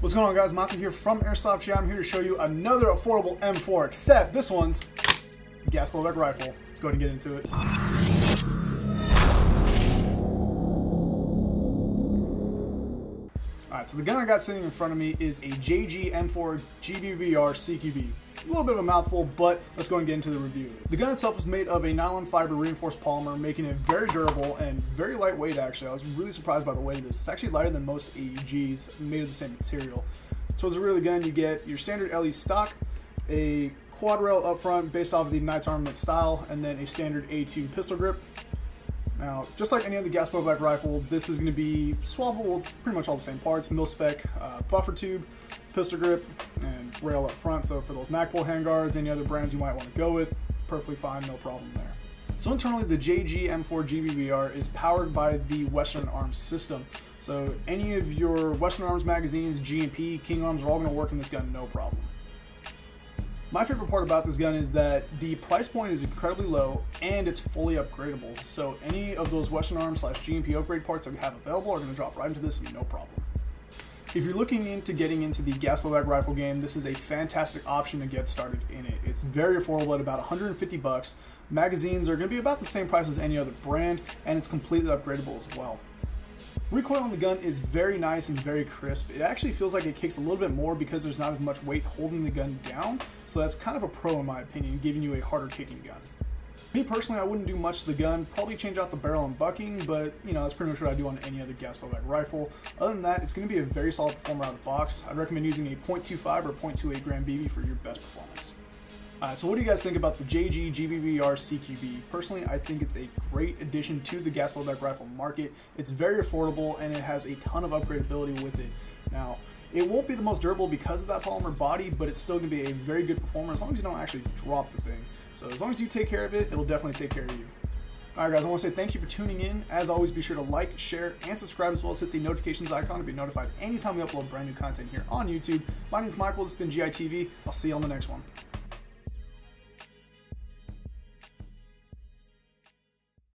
What's going on guys, Michael here from Airsoft GI. I'm here to show you another affordable M4, except this one's gas blowback rifle. Let's go ahead and get into it. Alright, so the gun I got sitting in front of me is a JG M4 GBBR CQB. A little bit of a mouthful, but let's go and get into the review. The gun itself is made of a nylon fiber reinforced polymer, making it very durable and very lightweight actually. I was really surprised by the weight of this. It's actually lighter than most AEGs made of the same material. Towards the rear of the gun, you get your standard LE stock, a quad rail up front based off of the Knights Armament style, and then a standard A2 pistol grip. Now, just like any other gas blowback rifle, this is going to be swappable pretty much all the same parts, mil-spec uh, buffer tube, pistol grip, and rail up front. So for those Magpul handguards, any other brands you might want to go with, perfectly fine, no problem there. So internally, the JG M4 GBBR is powered by the Western Arms system. So any of your Western Arms magazines, G&P, King Arms are all going to work in this gun, no problem. My favorite part about this gun is that the price point is incredibly low and it's fully upgradable. So any of those Western Arms slash G&P upgrade parts that we have available are going to drop right into this, no problem. If you're looking into getting into the gas blowback rifle game, this is a fantastic option to get started in it. It's very affordable at about 150 bucks. Magazines are going to be about the same price as any other brand, and it's completely upgradable as well. Recoil on the gun is very nice and very crisp. It actually feels like it kicks a little bit more because there's not as much weight holding the gun down, so that's kind of a pro in my opinion, giving you a harder kicking gun. Me personally, I wouldn't do much to the gun, probably change out the barrel and bucking, but you know, that's pretty much what I do on any other gas blowback rifle. Other than that, it's going to be a very solid performer out of the box. I'd recommend using a .25 or 0.28 gram BB for your best performance. Alright, so what do you guys think about the JG GBBR CQB? Personally, I think it's a great addition to the gas blowback rifle market. It's very affordable and it has a ton of upgradability with it. Now, it won't be the most durable because of that polymer body, but it's still going to be a very good performer as long as you don't actually drop the thing. So as long as you take care of it, it'll definitely take care of you. Alright guys, I want to say thank you for tuning in. As always, be sure to like, share, and subscribe as well as hit the notifications icon to be notified anytime we upload brand new content here on YouTube. My name is Michael, this has been GITV. I'll see you on the next one.